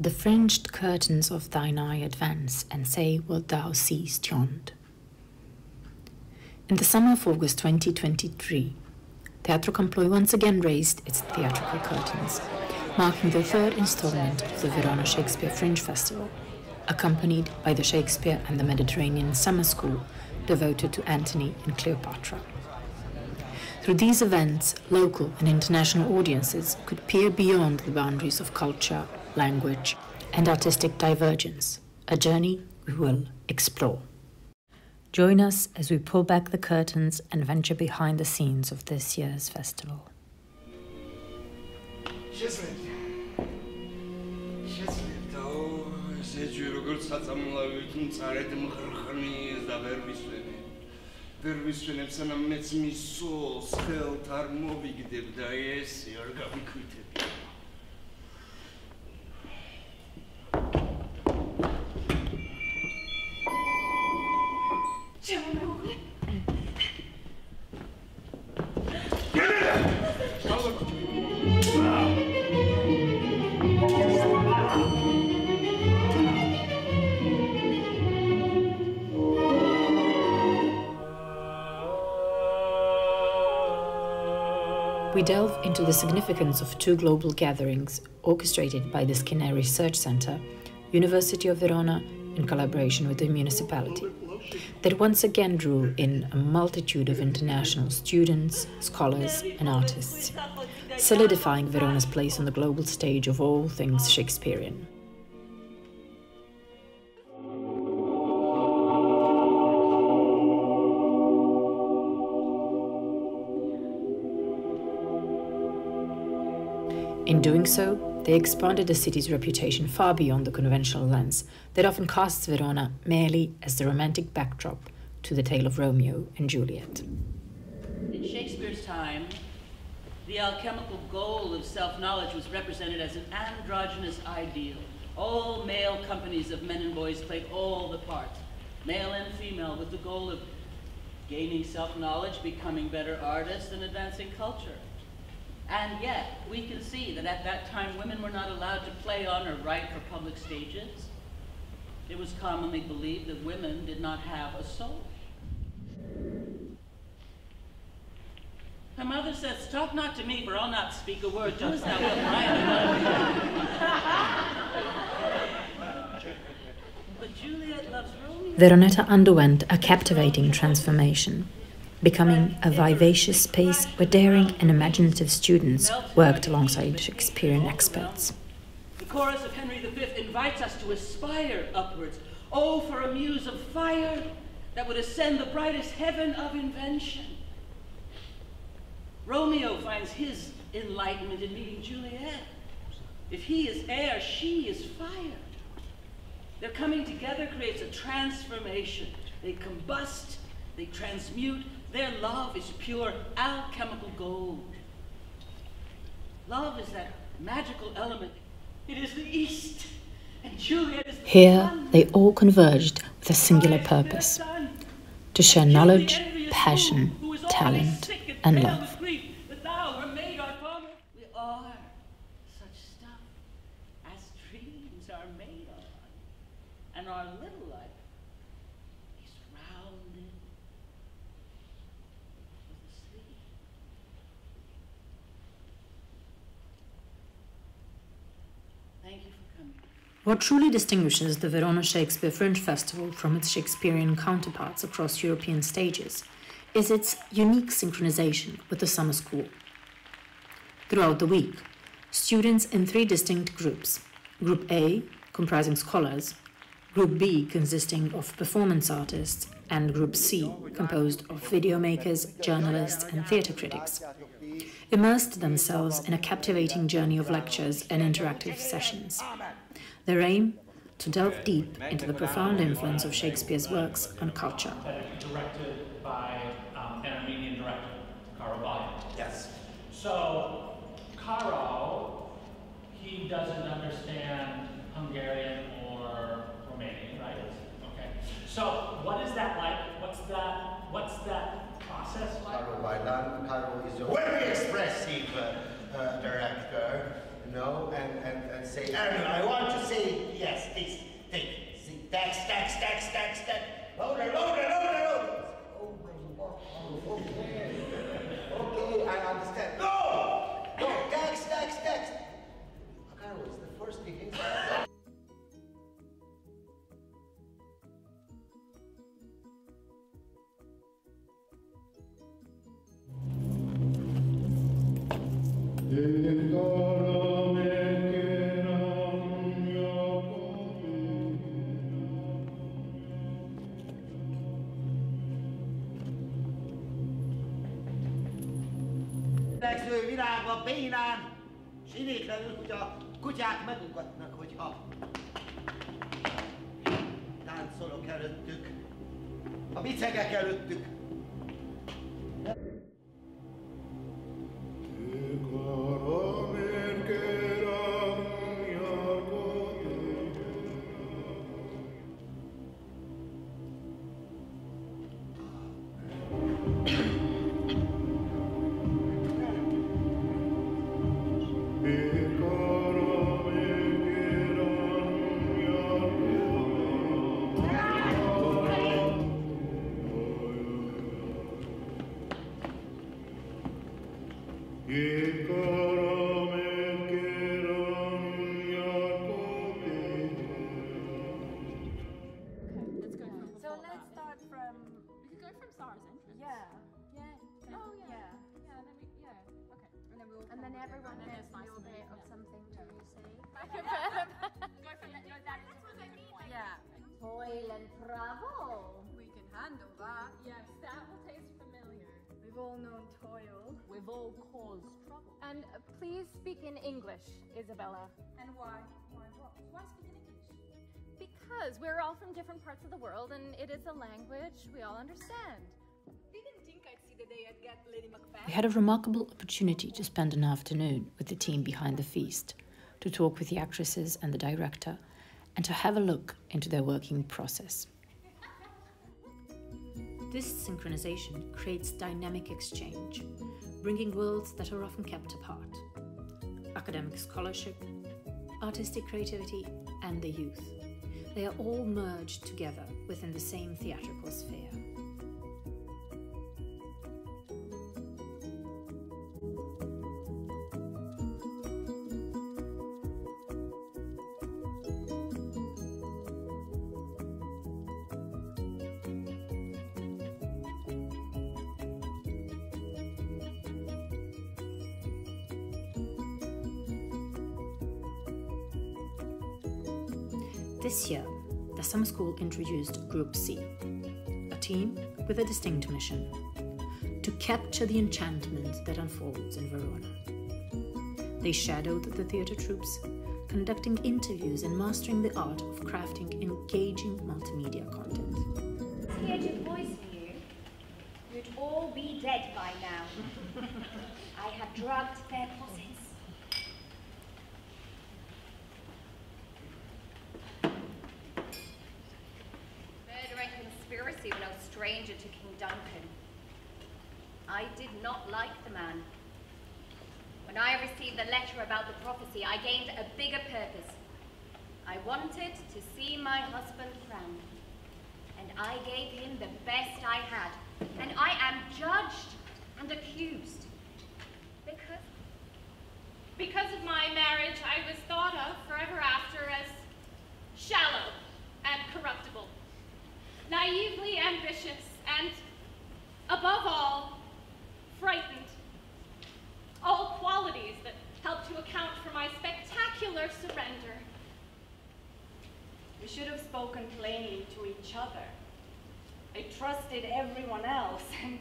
The fringed curtains of thine eye advance and say what thou seest yond. In the summer of August 2023, Teatro Camploy once again raised its theatrical curtains, marking the third installment of the Verona Shakespeare Fringe Festival, accompanied by the Shakespeare and the Mediterranean Summer School devoted to Antony and Cleopatra. Through these events, local and international audiences could peer beyond the boundaries of culture, language, and artistic divergence, a journey we will explore. Join us as we pull back the curtains and venture behind the scenes of this year's festival. ვერ ვისვენებ სანამ მეც მის სულს ხელთ არ მოვიგდებ და ესე არ გავიქვითები We delve into the significance of two global gatherings orchestrated by the Skenè Research Center, University of Verona, in collaboration with the municipality, that once again drew in a multitude of international students, scholars, and artists, solidifying Verona's place on the global stage of all things Shakespearean. In doing so, they expanded the city's reputation far beyond the conventional lens that often casts Verona merely as the romantic backdrop to the tale of Romeo and Juliet. In Shakespeare's time, the alchemical goal of self knowledge was represented as an androgynous ideal. All male companies of men and boys played all the parts, male and female, with the goal of gaining self knowledge, becoming better artists, and advancing culture. And yet, we can see that at that time, women were not allowed to play on or write for public stages. It was commonly believed that women did not have a soul. Her mother says, Talk not to me, for I'll not speak a word. Do as thou wilt, But Juliet loves Romeo. Veronetta underwent a captivating transformation becoming a vivacious space where daring and imaginative students worked alongside Shakespearean experts. The chorus of Henry V invites us to aspire upwards. Oh, for a muse of fire that would ascend the brightest heaven of invention. Romeo finds his enlightenment in meeting Juliet. If he is air, she is fire. Their coming together creates a transformation. They combust, they transmute, their love is pure alchemical gold. Love is that magical element. It is the East, and Juliet is the Here, they all converged with a singular purpose to share knowledge, passion, talent, and love. We are such stuff as dreams are made of, and our little life is rounded with a sleep. Thank you for coming. What truly distinguishes the Verona Shakespeare Fringe Festival from its Shakespearean counterparts across European stages is its unique synchronization with the summer school. Throughout the week, students in three distinct groups Group A, comprising scholars, Group B, consisting of performance artists, and Group C, composed of video makers, journalists, and theatre critics, immersed themselves in a captivating journey of lectures and interactive sessions. Their aim? To delve deep into the profound influence of Shakespeare's works on culture. directed by um, an Armenian director, Karo Bayan. Yes. So, Karo, he doesn't understand Hungarian or Romanian, right? Okay. So, what is that like? What's that? What's that process like? Karo Bailan. Karo is a very expressive uh, uh, director. No, and, and, and say, Aaron, I want to say, yes, this, take, stack, stack, stack, stack, stack, loader, loader, loader, loader. Oh my God, okay. Okay, I understand. No! No, stack, stack, stack. Carol, it's the first thing inside. Bénán sinétlenül, hogy a kutyák megugatnak, hogyha táncolok előttük, a bicegek előttük. So Because we're all from different parts of the world and it is a language we all understand. Didn't think I'd see the day I'd get Lady Macbeth. We had a remarkable opportunity to spend an afternoon with the team behind the feast, to talk with the actresses and the director, and to have a look into their working process. This synchronization creates dynamic exchange, bringing worlds that are often kept apart academic scholarship, artistic creativity, and the youth. They are all merged together within the same theatrical sphere. This year, the summer school introduced Group C, a team with a distinct mission to capture the enchantment that unfolds in Verona. They shadowed the theatre troupes, conducting interviews and mastering the art of crafting engaging multimedia content. heard your voice for you, you'd all be dead by now. I have drugged their bosses. Murder and conspiracy were no stranger to King Duncan. I did not like the man. When I received the letter about the prophecy, I gained a bigger purpose. I wanted to see my husband crowned, and I gave him the best I had, and I am judged and accused. Because Because of my marriage, I was thought of forever after as shallow and corruptible, naively ambitious, and above all, frightened. All qualities that help to account for my spectacular surrender. We should have spoken plainly to each other. I trusted everyone else, and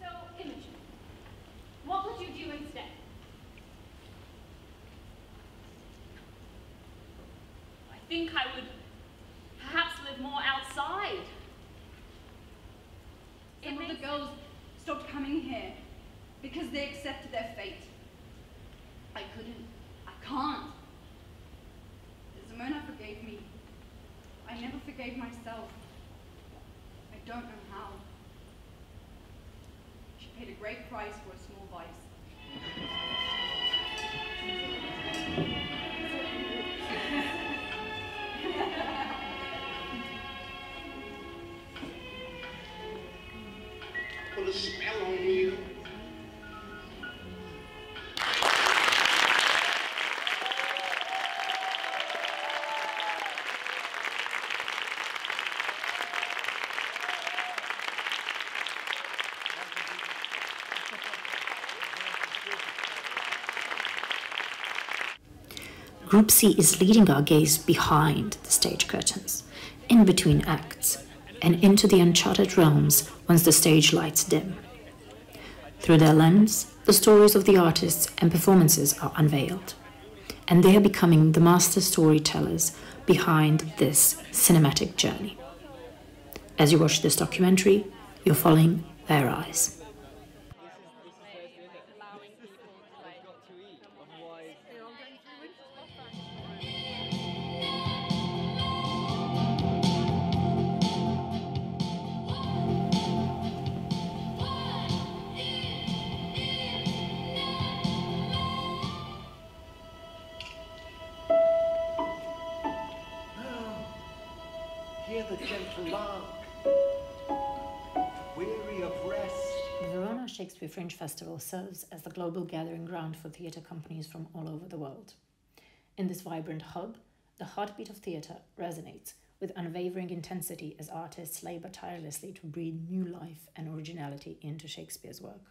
So, Imogen, what would you do instead? I think I would perhaps live more outside. It Some of the makes girls stopped coming here because they accepted their fate. I couldn't. I can't. Simona forgave me. I never forgave myself. I don't know how. She paid a great price for a small vice. Group C is leading our gaze behind the stage curtains, in between acts, and into the uncharted realms once the stage lights dim. Through their lens, the stories of the artists and performances are unveiled, and they are becoming the master storytellers behind this cinematic journey. As you watch this documentary, you're following their eyes. Shakespeare Fringe Festival serves as the global gathering ground for theatre companies from all over the world. In this vibrant hub, the heartbeat of theatre resonates with unwavering intensity as artists labor tirelessly to breathe new life and originality into Shakespeare's work.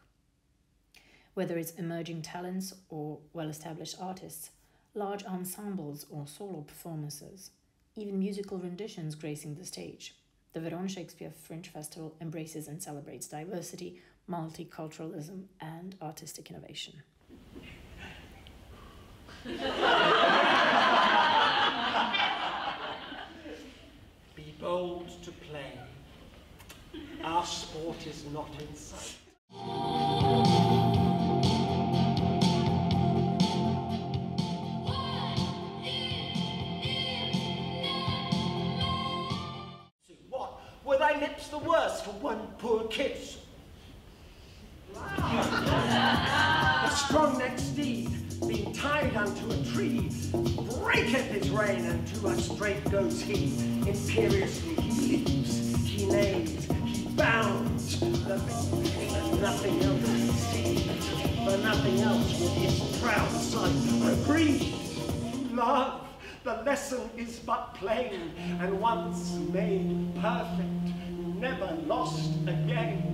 Whether it's emerging talents or well established artists, large ensembles or solo performances, even musical renditions gracing the stage. The Verona Shakespeare Fringe Festival embraces and celebrates diversity, multiculturalism, and artistic innovation. Be bold to play. Our sport is not in sight. What? Were thy lips the worse for one poor kiss? A strong-necked steed, being tied unto a tree, breaketh his rein, and to us straight goes he. Imperiously he leaps, he neighs, he bounds, nothing, and nothing else he sees, for nothing else with his proud sight agrees. Love, the lesson is but plain, and once made perfect, never lost again.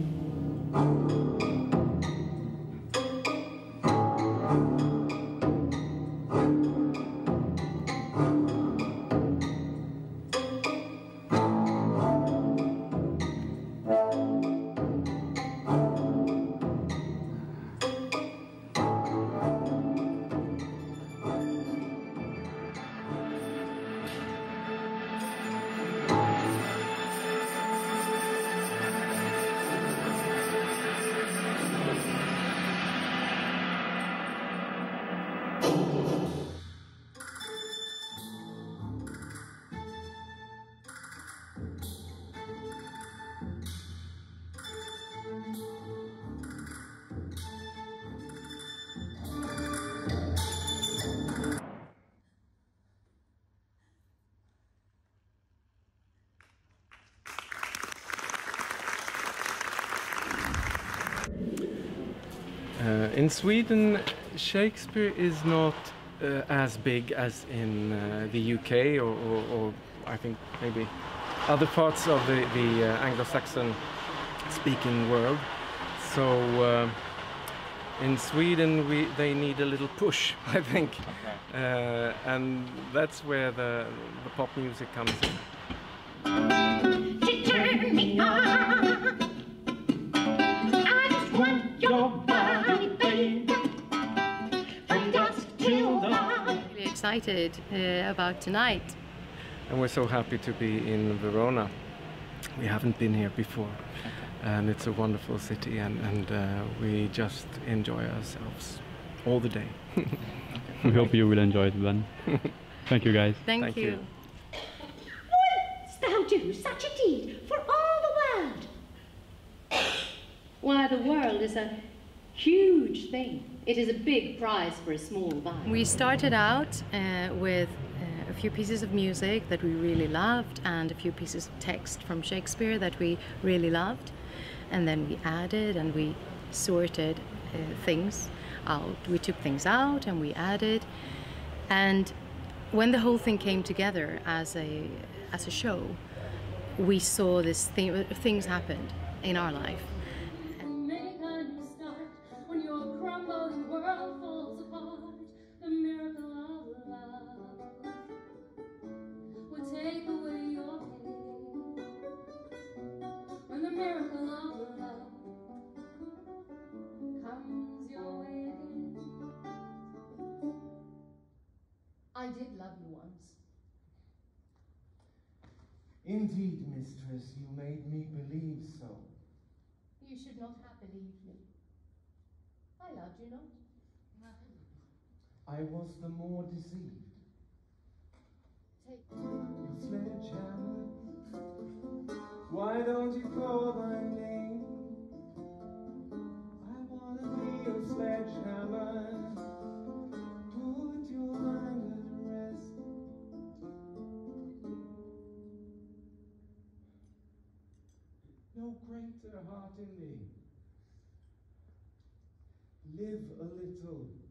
In Sweden, Shakespeare is not uh, as big as in uh, the UK or, or, or I think maybe other parts of the, the uh, Anglo-Saxon speaking world. So uh, in Sweden, we, they need a little push, I think, uh, and that's where the, the pop music comes in. Excited uh, about tonight. And we're so happy to be in Verona. We haven't been here before. And it's a wonderful city, and, and uh, we just enjoy ourselves all the day. We hope you will enjoy it, Ben. Thank you, guys. Thank, Thank you. you. Wouldst thou do such a deed for all the world? Why, the world is a huge thing. It is a big prize for a small buy. We started out uh, with uh, a few pieces of music that we really loved and a few pieces of text from Shakespeare that we really loved. And then we added and we sorted uh, things out. We took things out and we added. And when the whole thing came together as a, as a show, we saw this thing, things happened in our life. Mistress, you made me believe so. You should not have believed me. I loved you not. I was the more deceived. Take Your sledgehammer. Why don't you call my No greater heart in thee. Live a little